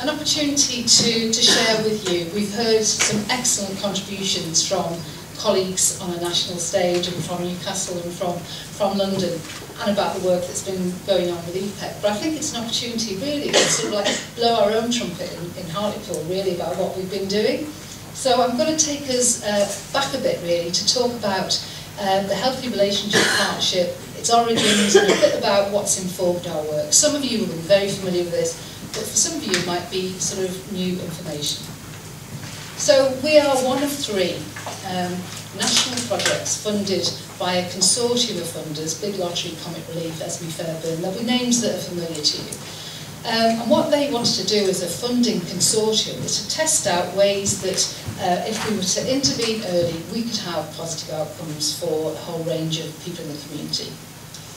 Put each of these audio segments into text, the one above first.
an opportunity to, to share with you. We've heard some excellent contributions from colleagues on a national stage and from Newcastle and from, from London and about the work that's been going on with EPEC. But I think it's an opportunity really to sort of like blow our own trumpet in, in Hartlepool really about what we've been doing. So I'm going to take us uh, back a bit really to talk about uh, the Healthy Relationship Partnership, its origins and a bit about what's informed our work. Some of you will be very familiar with this, but for some of you might be sort of new information. So we are one of three um, national projects funded by a consortium of funders, Big Lottery, Comic Relief, Esmée Fairbairn. There'll be names that are familiar to you. Um, and what they wanted to do as a funding consortium is to test out ways that uh, if we were to intervene early, we could have positive outcomes for a whole range of people in the community.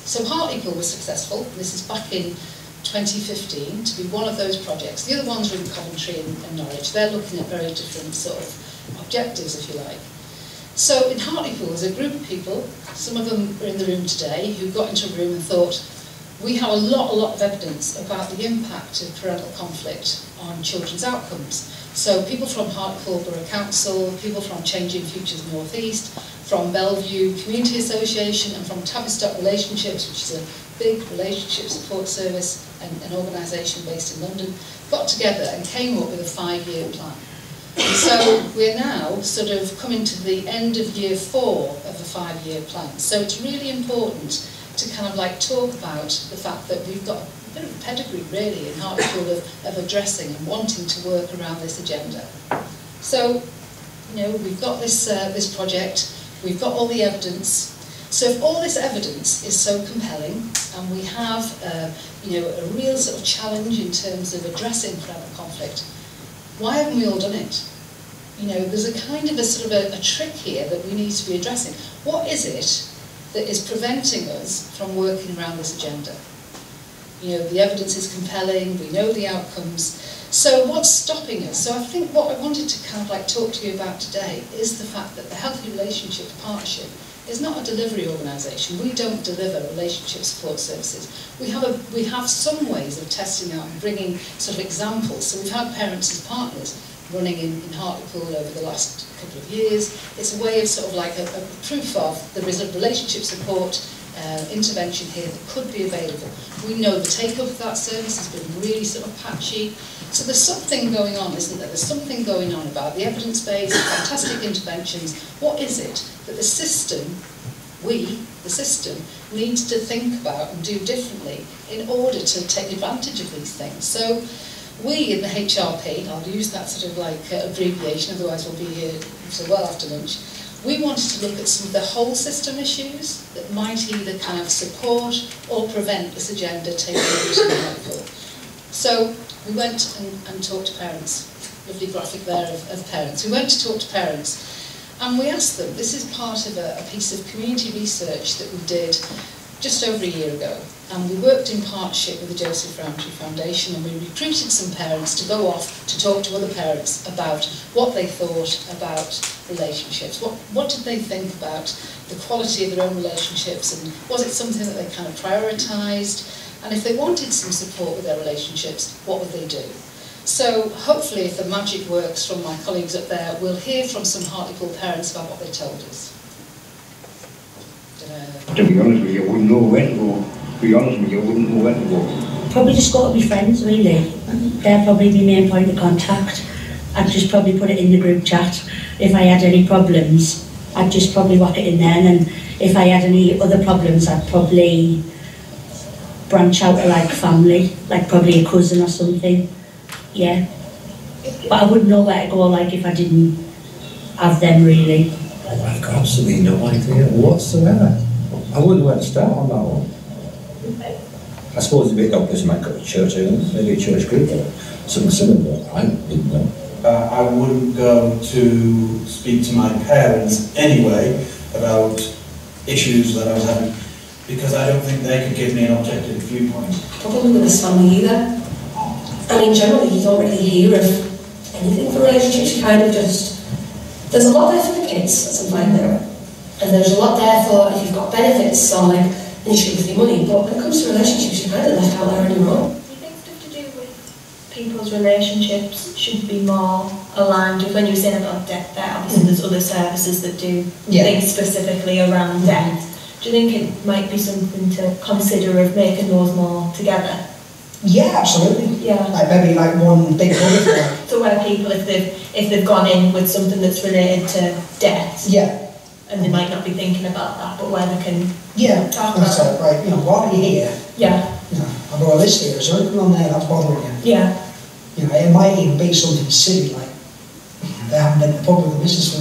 So Hartlepool was successful. This is back in 2015 to be one of those projects. The other ones are in Coventry and, and Norwich. They're looking at very different sort of objectives, if you like. So in Hartlepool, there's a group of people, some of them are in the room today, who got into a room and thought, we have a lot, a lot of evidence about the impact of parental conflict on children's outcomes. So people from Hartlepool Borough Council, people from Changing Futures North East, from Bellevue Community Association and from Tavistock Relationships, which is a big relationship support service and an organisation based in London, got together and came up with a five-year plan. So we're now sort of coming to the end of year four of the five-year plan. So it's really important to kind of like talk about the fact that we've got a bit of a pedigree really in Hartlepool of, of addressing and wanting to work around this agenda. So, you know, we've got this, uh, this project, we've got all the evidence. So if all this evidence is so compelling and we have, uh, you know, a real sort of challenge in terms of addressing parental conflict, why haven't we all done it? You know, there's a kind of a sort of a, a trick here that we need to be addressing. What is it that is preventing us from working around this agenda? You know, the evidence is compelling, we know the outcomes. So what's stopping us? So I think what I wanted to kind of like talk to you about today is the fact that the Healthy Relationships Partnership is not a delivery organisation. We don't deliver relationship support services. We have, a, we have some ways of testing out and bringing sort of examples. So we've had parents as partners running in, in Hartlepool over the last couple of years. It's a way of sort of like a, a proof of there is a relationship support uh, intervention here that could be available. We know the take-up of that service has been really sort of patchy. So there's something going on, isn't there? There's something going on about the evidence base, fantastic interventions. What is it that the system, we, the system, needs to think about and do differently in order to take advantage of these things? So we in the HRP, I'll use that sort of like uh, abbreviation, otherwise we'll be here so well after lunch, we wanted to look at some of the whole system issues that might either kind of support or prevent this agenda taking root. So we went and, and talked to parents. Lovely graphic there of, of parents. We went to talk to parents and we asked them, this is part of a, a piece of community research that we did just over a year ago. And we worked in partnership with the Joseph Rowntree Foundation and we recruited some parents to go off to talk to other parents about what they thought about relationships. What, what did they think about the quality of their own relationships and was it something that they kind of prioritised? And if they wanted some support with their relationships, what would they do? So hopefully if the magic works from my colleagues up there, we'll hear from some Hartlepool parents about what they told us. To be honest with you, I wouldn't know where to go. To be honest with you, I wouldn't know where to go. Probably just go to my friends, really. They're probably be my main point of contact. I'd just probably put it in the group chat. If I had any problems, I'd just probably whack it in there. And if I had any other problems, I'd probably branch out to like family, like probably a cousin or something. Yeah. But I wouldn't know where to go like if I didn't have them really. I've got absolutely no idea whatsoever. I wouldn't know where to start on that one. I suppose a bit obvious might go to church, maybe a church group or something similar, but I didn't know. Uh, I wouldn't go to speak to my parents anyway about issues that I was having because I don't think they could give me an objective viewpoint. Probably with this family either. I mean, generally you don't really hear of anything for relationships, you kind of just there's a lot there for the kids, that's a fine there. And there's a lot there for if you've got benefits or like an issue with your money, but when it comes to relationships, you're kind of left out there on your own. Do you think stuff to do with people's relationships should be more aligned with when you were saying about debt there, obviously mm. there's other services that do Yeah. things specifically around debt. Do you think it might be something to consider of making those more together? Yeah, absolutely. Yeah. Like maybe like one big bullet. So where people, if they've, if they've gone in with something that's related to debt, Yeah, and they might not be thinking about that, but where they can, yeah. Talk about so, right, you know, why are you're here, yeah, you know, I've got a list here, is there anything on there that's bothering you? yeah, You know, it might even be something silly like they haven't been to public business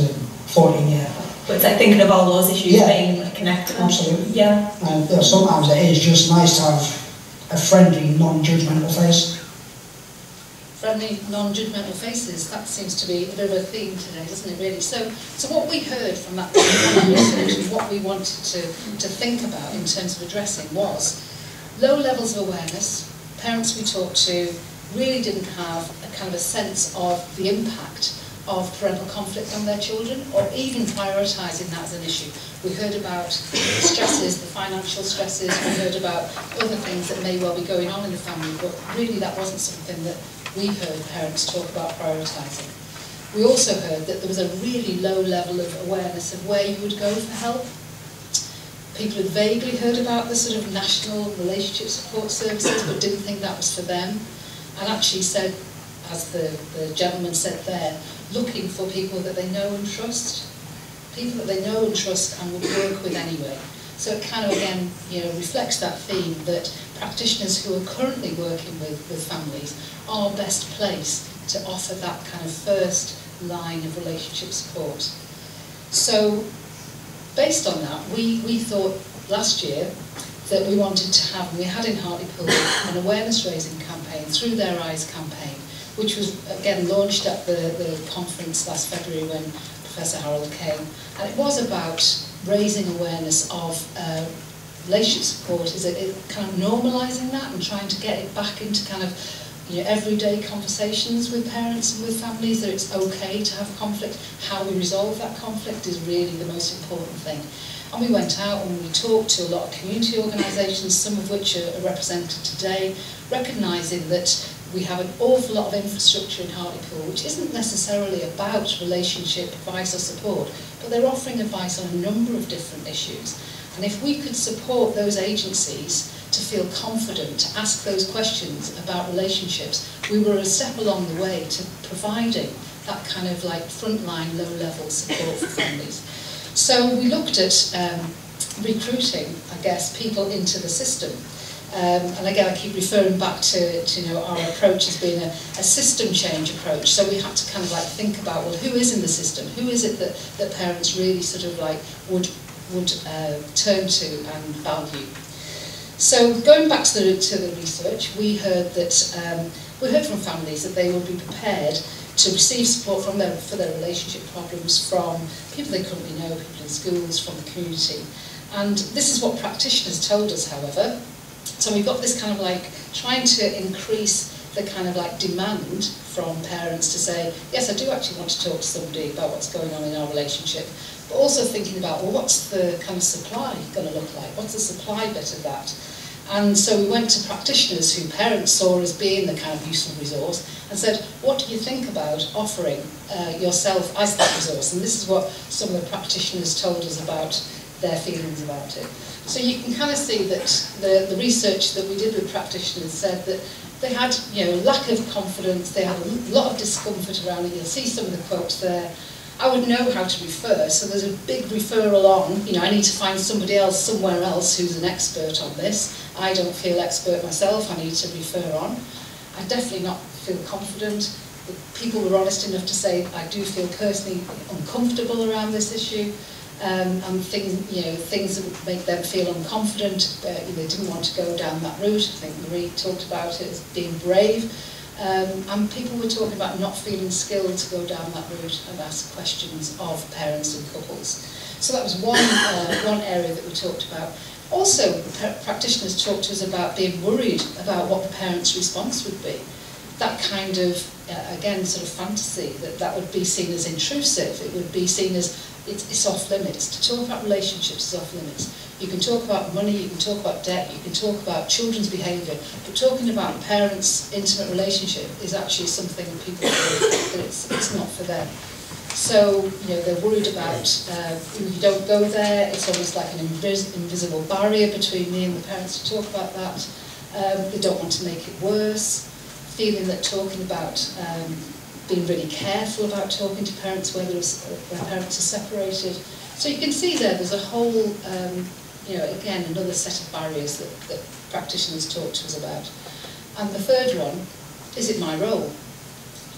for 14 years. But it's like thinking of all those issues Yeah. being like, connected. Absolutely. Yeah, And you know, sometimes it is just nice to have a friendly, non-judgmental face. friendly, non-judgmental faces. That seems to be a bit of a theme today, doesn't it, really? So, so what we heard from that research and what we wanted to, to think about in terms of addressing was low levels of awareness. Parents we talked to really didn't have a kind of a sense of the impact of parental conflict on their children or even prioritising that as an issue. We heard about stresses, the financial stresses, we heard about other things that may well be going on in the family, but really that wasn't something that we heard parents talk about prioritising. We also heard that there was a really low level of awareness of where you would go for help. People had vaguely heard about the sort of national relationship support services, but didn't think that was for them. And actually said, as the, the gentleman said there, looking for people that they know and trust. People that they know and trust and would work with anyway. So it kind of again, you know, reflects that theme that practitioners who are currently working with, with families are best placed to offer that kind of first line of relationship support. So based on that, we, we thought last year that we wanted to have, we had in Hartlepool, an awareness raising campaign through Their Eyes campaign, which was again launched at the, the conference last February when Professor Harold came. And it was about raising awareness of uh, relationship support, is it, it kind of normalising that and trying to get it back into kind of you know, everyday conversations with parents and with families that it's okay to have conflict. How we resolve that conflict is really the most important thing. And we went out and we talked to a lot of community organisations, some of which are represented today, recognising that we have an awful lot of infrastructure in Hartlepool, which isn't necessarily about relationship advice or support, but they're offering advice on a number of different issues. And if we could support those agencies to feel confident, to ask those questions about relationships, we were a step along the way to providing that kind of like frontline, low-level support for families. So we looked at um, recruiting, I guess, people into the system. Um, and again, I keep referring back to, to you know, our approach has been a, a system change approach. So we had to kind of like think about, well, who is in the system? Who is it that, that parents really sort of like would, would uh, turn to and value? So going back to the, to the research, we heard that um, we heard from families that they would be prepared to receive support from them for their relationship problems from people they currently know, people in schools, from the community. And this is what practitioners told us, however, So we've got this kind of like trying to increase the kind of like demand from parents to say, yes, I do actually want to talk to somebody about what's going on in our relationship, but also thinking about, well, what's the kind of supply going to look like? What's the supply bit of that? And so we went to practitioners who parents saw as being the kind of useful resource and said, what do you think about offering uh, yourself as that resource? And this is what some of the practitioners told us about their feelings about it. So you can kind of see that the, the research that we did with practitioners said that they had, you know, lack of confidence, they had a lot of discomfort around it. You'll see some of the quotes there. I would know how to refer, so there's a big referral on, you know, I need to find somebody else somewhere else who's an expert on this. I don't feel expert myself, I need to refer on. I definitely not feel confident. People were honest enough to say I do feel personally uncomfortable around this issue. Um, and things, you know, things that would make them feel unconfident, uh, they didn't want to go down that route. I think Marie talked about it as being brave. Um, and people were talking about not feeling skilled to go down that route and ask questions of parents and couples. So that was one, uh, one area that we talked about. Also, practitioners talked to us about being worried about what the parents' response would be. That kind of, uh, again, sort of fantasy, that that would be seen as intrusive. It would be seen as, it, it's off limits. To talk about relationships is off limits. You can talk about money, you can talk about debt, you can talk about children's behaviour, but talking about parents' intimate relationship is actually something people feel that it's, it's not for them. So, you know, they're worried about, uh, you don't go there, it's almost like an invis invisible barrier between me and the parents to talk about that. Um, they don't want to make it worse, feeling that talking about um, being really careful about talking to parents, it's, where parents are separated. So you can see there, there's a whole, um, you know, again, another set of barriers that, that practitioners talk to us about. And the third one, is it my role?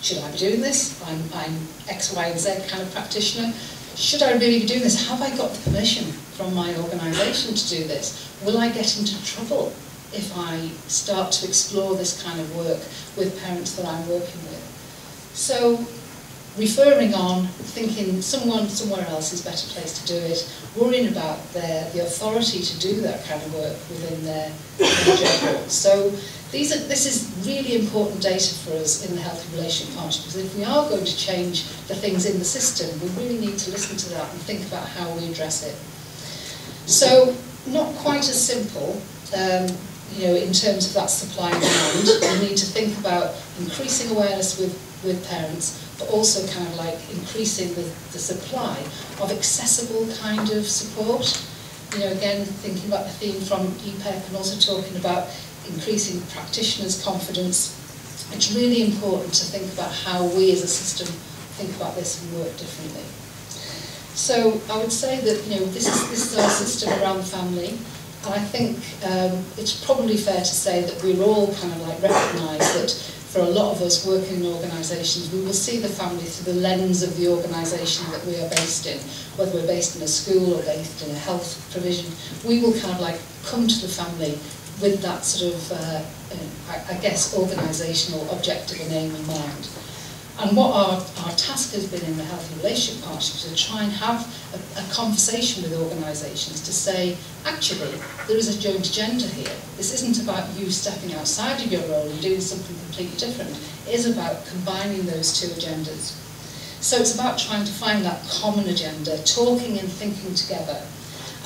Should I be doing this? I'm, I'm X, Y, and Z kind of practitioner. Should I really be doing this? Have I got the permission from my organisation to do this? Will I get into trouble if I start to explore this kind of work with parents that I'm working with? So referring on, thinking someone somewhere else is a better place to do it, worrying about their, the authority to do that kind of work within their, their So these are, this is really important data for us in the Healthy Relation Partnership because if we are going to change the things in the system, we really need to listen to that and think about how we address it. So not quite as simple, um, you know, in terms of that supply and demand. We need to think about increasing awareness with with parents, but also kind of like increasing the, the supply of accessible kind of support. You know, again, thinking about the theme from EPEC and also talking about increasing practitioners' confidence. It's really important to think about how we as a system think about this and work differently. So I would say that you know this is this is our system around the family, I think um, it's probably fair to say that we're all kind of like recognise that for a lot of us working in organisations, we will see the family through the lens of the organisation that we are based in, whether we're based in a school or based in a health provision. We will kind of like come to the family with that sort of, uh, uh I guess, organisational objective and aim in mind. And what our, our task has been in the Healthy Relationship Partnership is to try and have a, a conversation with organisations to say, actually, there is a joint agenda here. This isn't about you stepping outside of your role and doing something completely different. It is about combining those two agendas. So it's about trying to find that common agenda, talking and thinking together,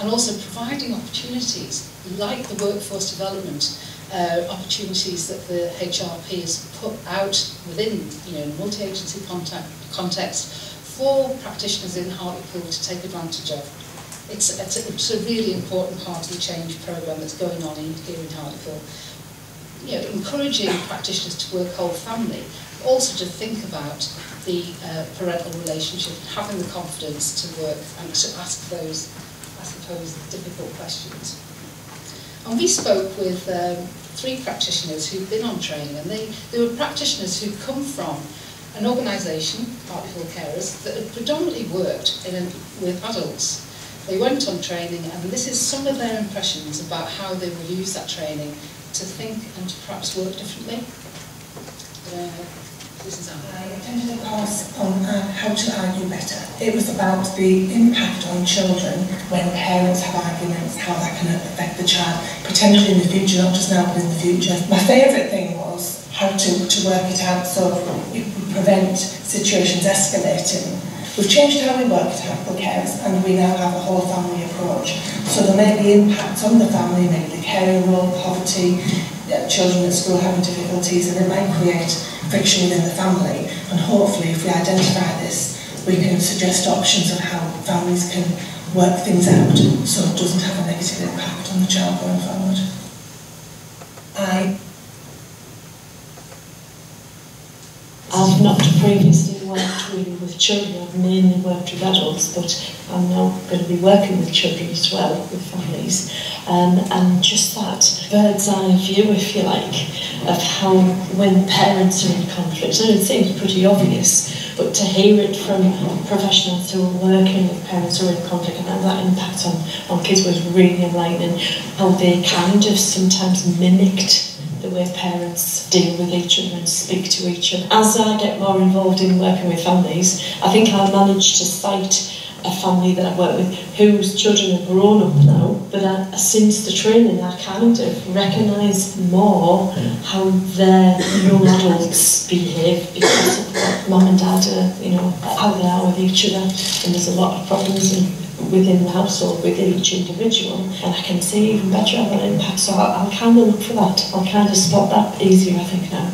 and also providing opportunities like the workforce development uh, opportunities that the HRP has put out within you know, multi-agency context for practitioners in Hartlepool to take advantage of. It's, it's, a, it's a really important part of the change programme that's going on in, here in Hartlepool. You know, encouraging practitioners to work whole family, also to think about the uh, parental relationship, having the confidence to work and to ask those, suppose, the difficult questions. And we spoke with um, three practitioners who've been on training, and they, they were practitioners who'd come from an organisation, Hartlepool Carers, that had predominantly worked in, with adults. They went on training, and this is some of their impressions about how they will use that training to think and to perhaps work differently. Uh, I attended a course on how to argue better. It was about the impact on children when parents have arguments, how that can affect the child, potentially in the future, not just now, but in the future. My favourite thing was how to, to work it out so it would prevent situations escalating. We've changed how we work at Apple Cares and we now have a whole family approach. So there may be impacts on the family, maybe the caring role, poverty, children at school having difficulties, and it might create friction within the family. And hopefully, if we identify this, we can suggest options of how families can work things out so it doesn't have a negative impact on the child going forward. I I've not previously with children, I've mainly worked with adults, but I'm now going to be working with children as well, with families. Um, and just that bird's eye view, if you like, of how when parents are in conflict, and it seems pretty obvious, but to hear it from professionals who are working with parents who are in conflict and how that impact on, on kids was really enlightening, how they kind of sometimes mimicked the way parents deal with each other and speak to each other. As I get more involved in working with families, I think I managed to cite a family that I work with whose children are grown up now, but I, since the training I kind of recognise more how their young adults behave because mum and dad are, you know, how they are with each other. And there's a lot of problems in, within the household within each individual and I can see even better how that impacts. So I'll, I'll kind of look for that. I'll kind of spot that easier, I think, now.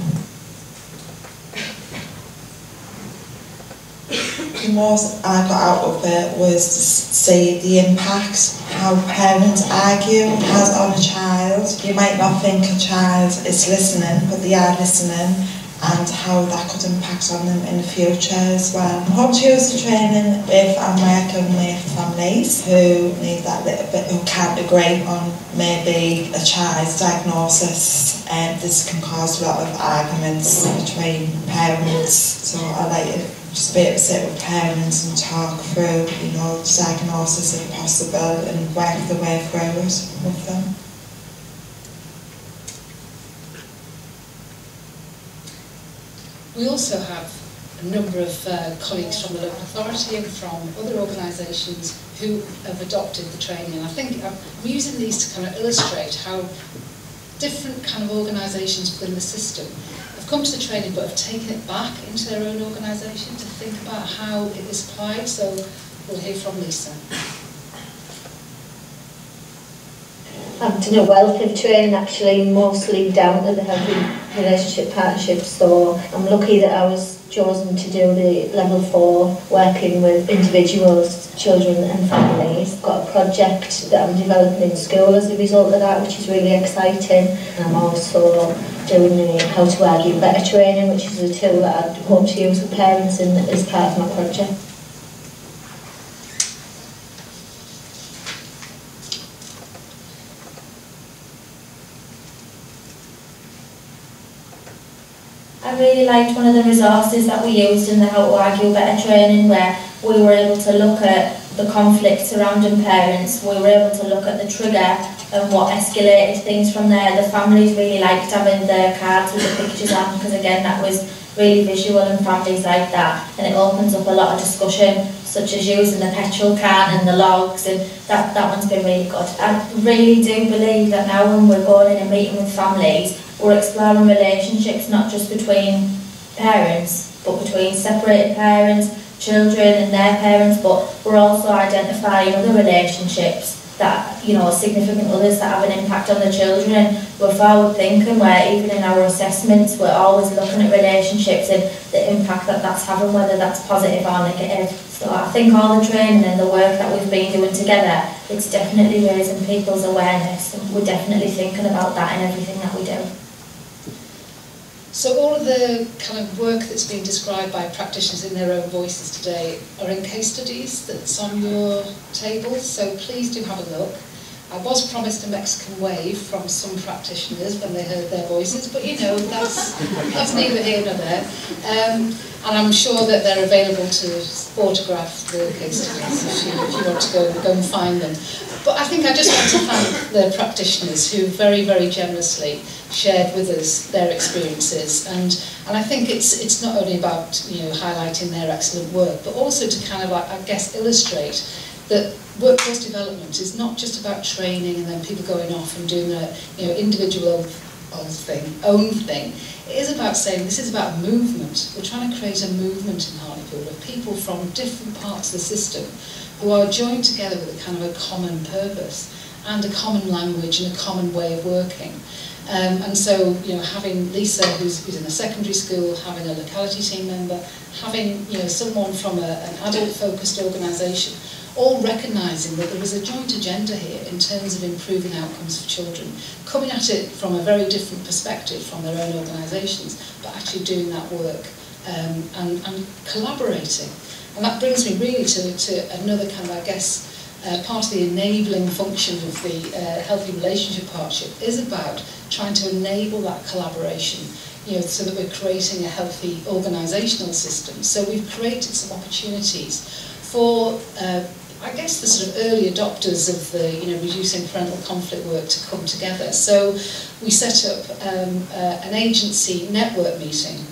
the most I got out of it was to see the impact how parents argue has on a child. You might not think a child is listening, but they are listening and how that could impact on them in the future as well. To use the training if I'm working with families who need that little bit, who can't agree on maybe a child's diagnosis and this can cause a lot of arguments between parents. So I like it just be able to sit with parents and talk through, you know, diagnosis if possible and work the way through it with them. We also have a number of uh, colleagues from the local authority and from other organisations who have adopted the training. And I think I'm using these to kind of illustrate how different kind of organisations within the system have come to the training but have taken it back into their own organisation to think about how it is applied. So we'll hear from Lisa. I've done a wealth of training actually mostly down to the Healthy Relationship Partnership so I'm lucky that I was chosen to do the level 4 working with individuals, children and families. I've got a project that I'm developing in school as a result of that which is really exciting. And I'm also doing the How to Argue Better training which is a tool that I hope to use with parents in, as part of my project. Really liked one of the resources that we used in the How to Argue Better training where we were able to look at the conflict surrounding parents, we were able to look at the trigger and what escalated things from there. The families really liked having the cards with the pictures on because again that was really visual and families like that and it opens up a lot of discussion such as using the petrol can and the logs and that, that one's been really good. I really do believe that now when we're going in a meeting with families we're exploring relationships not just between parents but between separated parents, children and their parents but we're also identifying other relationships that, you know, significant others that have an impact on the children and we're forward thinking where even in our assessments we're always looking at relationships and the impact that that's having, whether that's positive or negative. So I think all the training and the work that we've been doing together, it's definitely raising people's awareness and we're definitely thinking about that in everything that we do. So all of the kind of work that's been described by practitioners in their own voices today are in case studies that's on your table, so please do have a look. I was promised a Mexican wave from some practitioners when they heard their voices, but you know, that's, that's neither here nor there. Um, and I'm sure that they're available to autograph the case studies if you, if you want to go, go and find them. But I think I just want to thank the practitioners who very, very generously shared with us their experiences. And, and I think it's, it's not only about you know, highlighting their excellent work, but also to kind of, I guess, illustrate that workforce development is not just about training and then people going off and doing a you know, individual thing, own thing. It is about saying this is about movement. We're trying to create a movement in Hartlepool of people from different parts of the system who are joined together with a kind of a common purpose and a common language and a common way of working. Um, and so, you know, having Lisa, who's, who's in a secondary school, having a locality team member, having, you know, someone from a, an adult-focused organisation, all recognising that there was a joint agenda here in terms of improving outcomes for children, coming at it from a very different perspective from their own organisations, but actually doing that work um, and, and collaborating. And that brings me really to, to another kind of, I guess, uh, part of the enabling function of the uh, Healthy Relationship Partnership is about trying to enable that collaboration you know, so that we're creating a healthy organisational system. So we've created some opportunities for, uh, I guess, the sort of early adopters of the, you know, reducing parental conflict work to come together. So we set up um, uh, an agency network meeting.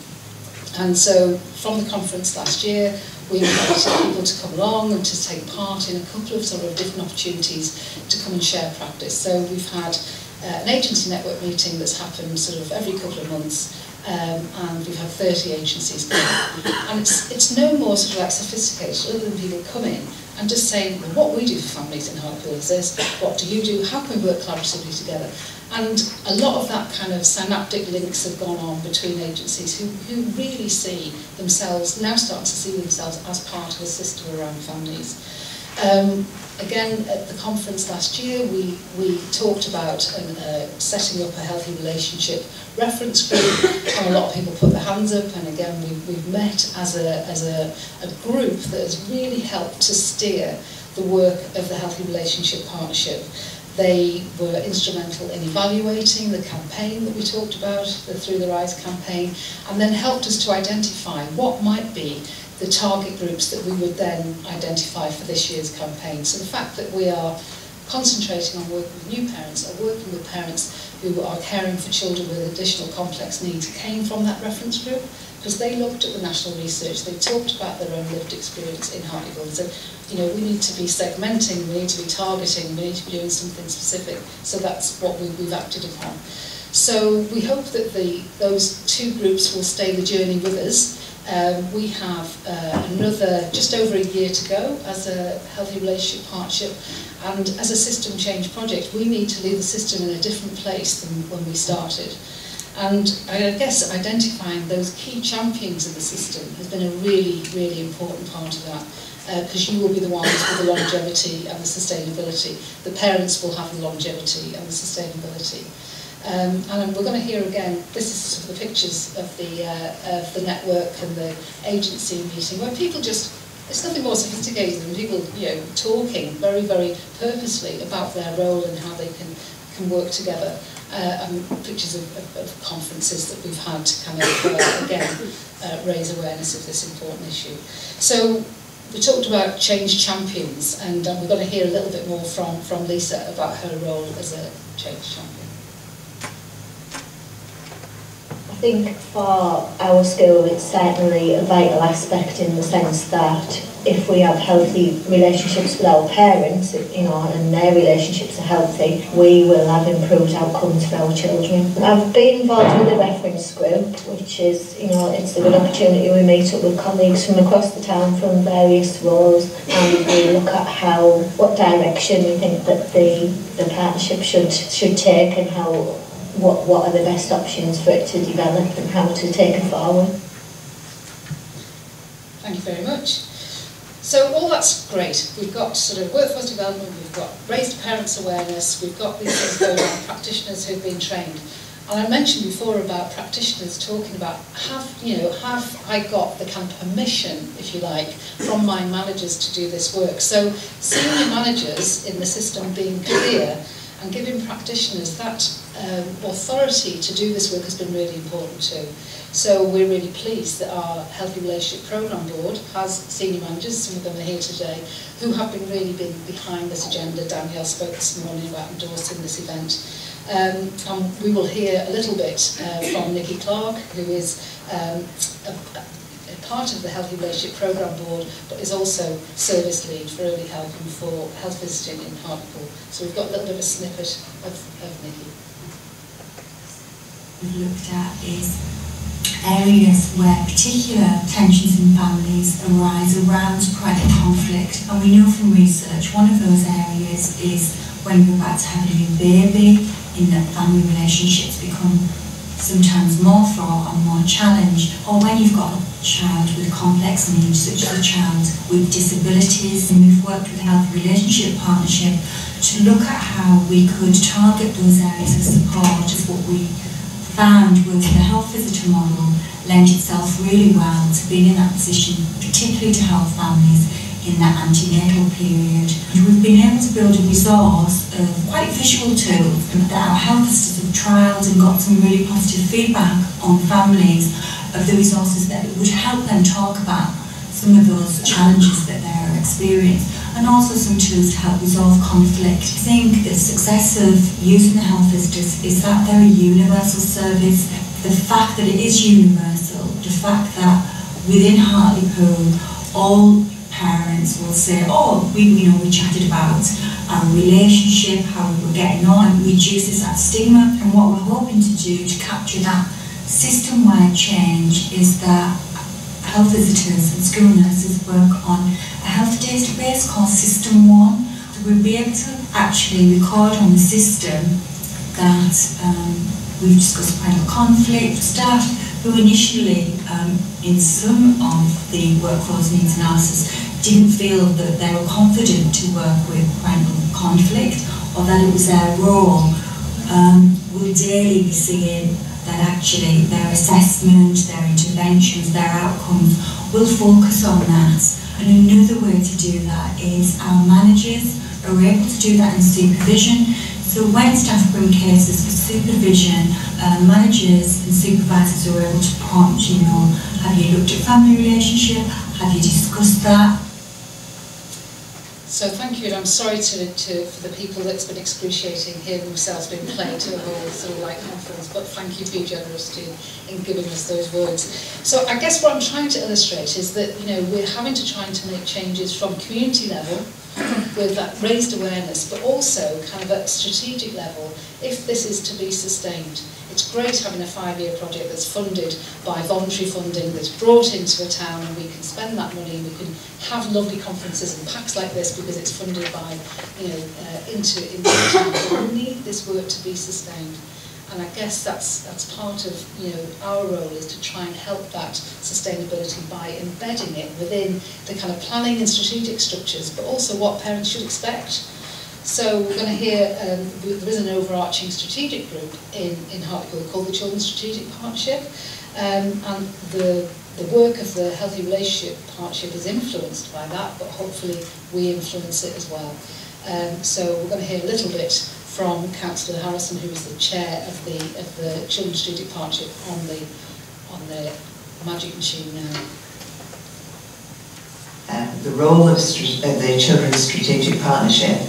And so from the conference last year, we invited people to come along and to take part in a couple of sort of different opportunities to come and share practice. So we've had uh, an agency network meeting that's happened sort of every couple of months um, and we've had 30 agencies come And it's, it's no more sort of like sophisticated other than people coming and just saying, well, what we do for families in Hartlepool is this, what do you do, how can we work collaboratively together? And a lot of that kind of synaptic links have gone on between agencies who, who really see themselves, now starting to see themselves as part of a system around families. Um, again, at the conference last year, we, we talked about um, uh, setting up a healthy relationship reference group, and a lot of people put their hands up, and again, we, we've met as, a, as a, a group that has really helped to steer the work of the Healthy Relationship Partnership. They were instrumental in evaluating the campaign that we talked about, the Through the Rise campaign, and then helped us to identify what might be the target groups that we would then identify for this year's campaign. So the fact that we are concentrating on working with new parents or working with parents who are caring for children with additional complex needs came from that reference group because they looked at the national research, they talked about their own lived experience in Hartlepool and said, you know, we need to be segmenting, we need to be targeting, we need to be doing something specific. So that's what we, we've acted upon. So we hope that the, those two groups will stay the journey with us Um, we have uh, another, just over a year to go as a healthy relationship partnership and as a system change project we need to leave the system in a different place than when we started. And I guess identifying those key champions of the system has been a really, really important part of that because uh, you will be the ones with the longevity and the sustainability. The parents will have the longevity and the sustainability. Um, and we're going to hear again, this is sort of the pictures of the, uh, of the network and the agency meeting, where people just, it's nothing more sophisticated than people, you know, talking very, very purposely about their role and how they can, can work together. Uh, and pictures of, of, of conferences that we've had to kind of, uh, again, uh, raise awareness of this important issue. So we talked about change champions, and um, we're going to hear a little bit more from, from Lisa about her role as a change champion. Think for our school it's certainly a vital aspect in the sense that if we have healthy relationships with our parents, you know, and their relationships are healthy, we will have improved outcomes for our children. I've been involved with the reference group, which is, you know, it's a good opportunity. We meet up with colleagues from across the town from various roles and we look at how, what direction we think that the, the partnership should, should take and how what, what are the best options for it to develop and how to take it forward. Thank you very much. So all that's great. We've got sort of workforce development, we've got raised parents' awareness, we've got these things going on, practitioners who've been trained. And I mentioned before about practitioners talking about have you know have I got the kind of permission, if you like, from my managers to do this work. So senior managers in the system being clear and giving practitioners that um, authority to do this work has been really important too. So we're really pleased that our Healthy Relationship Programme Board has senior managers, some of them are here today, who have been really been behind this agenda. Danielle spoke this morning about endorsing this event. Um, and we will hear a little bit uh, from Nikki Clark, who is um, a, a part of the Healthy Relationship Programme Board, but is also service lead for early help and for health visiting in Hartlepool. So we've got a little bit of a snippet of, of Nikki. We've looked at is areas where particular tensions in families arise around parental conflict. And we know from research one of those areas is when you're about to have a new baby, in that family relationships become sometimes more fraught and more challenged, or when you've got a child with complex needs, such as a child with disabilities. And we've worked with Health Relationship Partnership to look at how we could target those areas of support. Is what we found was the health visitor model lent itself really well to being in that position, particularly to help families in that antenatal period. And we've been able to build a resource of quite visual tools that our health visitors have and got some really positive feedback on families of the resources that would help them talk about some of those challenges that they're experiencing and also some tools to help resolve conflict. I think the success of using the health visitors is that they're a universal service. The fact that it is universal, the fact that within Hartlepool all parents will say, oh, we, you know, we chatted about our relationship, how we were getting on, and reduces that stigma. And what we're hoping to do to capture that system-wide change is that health visitors and school nurses work on a health database called SystmOne. So we'll be able to actually record on the system that um, we've discussed parental conflict, staff who initially, um, in some of the workforce needs analysis, didn't feel that they were confident to work with parental conflict or that it was their role, um, will daily be seeing that actually their assessment, their interventions, their outcomes will focus on that. And another way to do that is our managers are able to do that in supervision. So when staff bring cases for supervision, uh, managers and supervisors are able to prompt, you know, have you looked at family relationship? Have you discussed that? So thank you, and I'm sorry to, to for the people that's been excruciating hearing themselves being played to a whole sort of like conference, but thank you for your generosity in giving us those words. So I guess what I'm trying to illustrate is that, you know, we're having to try to make changes from community level with that raised awareness, but also kind of at strategic level, if this is to be sustained. It's great having a five-year project that's funded by voluntary funding that's brought into a town and we can spend that money and we can have lovely conferences and packs like this because it's funded by, you know, uh, into, into the town. But we need this work to be sustained. And I guess that's, that's part of you know, our role is to try and help that sustainability by embedding it within the kind of planning and strategic structures, but also what parents should expect. So we're going to hear, um, there is an overarching strategic group in, in Hartlepool called the Children's Strategic Partnership, um, and the, the work of the Healthy Relationship Partnership is influenced by that, but hopefully we influence it as well. Um, so we're going to hear a little bit from Councillor Harrison, who is the chair of the of the Children's Strategic Partnership on the on the magic machine now. Um, the role of uh, the Children's Strategic Partnership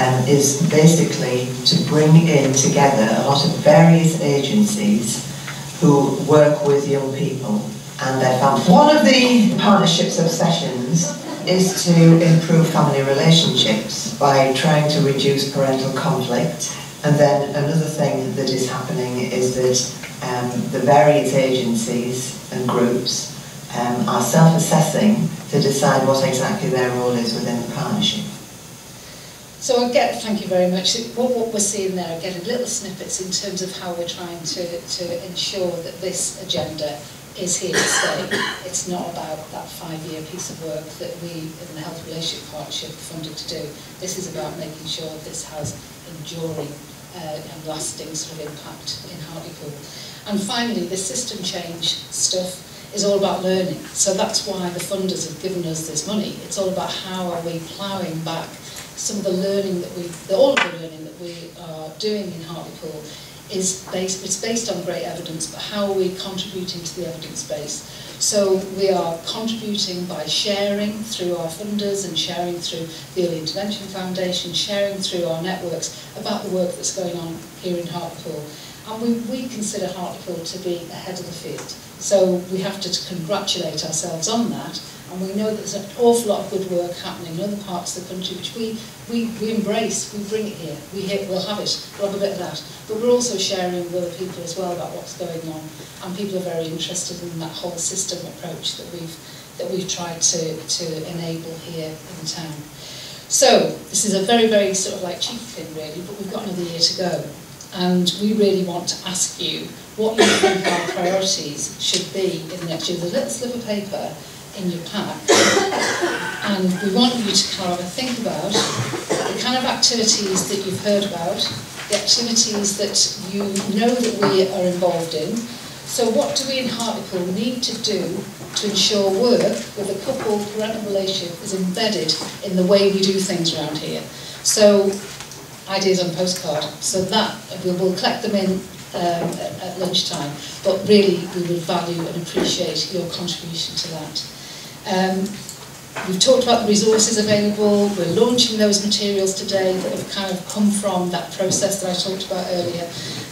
um, is basically to bring in together a lot of various agencies who work with young people and their families. One of the partnership's obsessions is to improve family relationships by trying to reduce parental conflict. And then another thing that is happening is that um, the various agencies and groups um, are self-assessing to decide what exactly their role is within the partnership. So get, thank you very much. What, what we're seeing there getting little snippets in terms of how we're trying to, to ensure that this agenda is here to stay. It's not about that five-year piece of work that we, in the health relationship partnership, funded to do. This is about making sure this has enduring uh, and lasting sort of impact in Hartlepool. And finally, the system change stuff is all about learning. So that's why the funders have given us this money. It's all about how are we ploughing back some of the learning that we, the, all of the learning that we are doing in Hartlepool is based, it's based on great evidence, but how are we contributing to the evidence base? So we are contributing by sharing through our funders and sharing through the Early Intervention Foundation, sharing through our networks about the work that's going on here in Hartlepool. And we, we consider Hartlepool to be ahead of the field. So we have to, to congratulate ourselves on that and we know that there's an awful lot of good work happening in other parts of the country, which we, we, we embrace, we bring it here, we hit, we'll have it, we'll have a bit of that. But we're also sharing with other people as well about what's going on, and people are very interested in that whole system approach that we've, that we've tried to, to enable here in town. So, this is a very, very sort of like cheap thing really, but we've got another year to go. And we really want to ask you what you think our priorities should be in the next year. There's a little slip of paper in your pack. And we want you to kind of think about the kind of activities that you've heard about, the activities that you know that we are involved in. So what do we in Hartlepool need to do to ensure work with a couple parental relationship is embedded in the way we do things around here? So ideas on postcard. So that we will collect them in um, at, at lunchtime, but really we would value and appreciate your contribution to that. Um, we've talked about the resources available. We're launching those materials today that have kind of come from that process that I talked about earlier.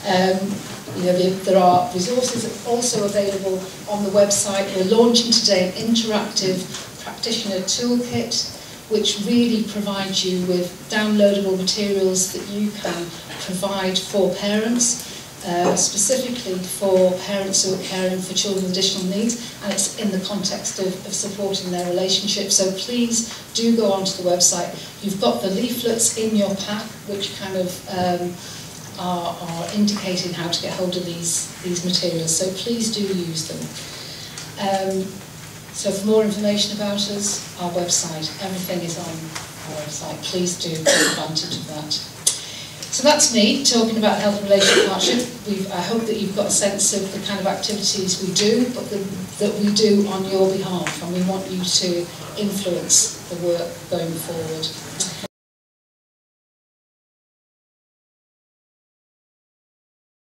Um, you know, there are resources also available on the website. We're launching today an interactive practitioner toolkit which really provides you with downloadable materials that you can provide for parents uh, specifically for parents who are caring for children with additional needs and it's in the context of, of supporting their relationship. So please do go onto the website. You've got the leaflets in your pack which kind of um, are, are indicating how to get hold of these, these materials. So please do use them. Um, so for more information about us, our website, everything is on our website. Please do take advantage of that. So that's me talking about Healthy Relationship Partnership. We've, I hope that you've got a sense of the kind of activities we do, but the, that we do on your behalf, and we want you to influence the work going forward.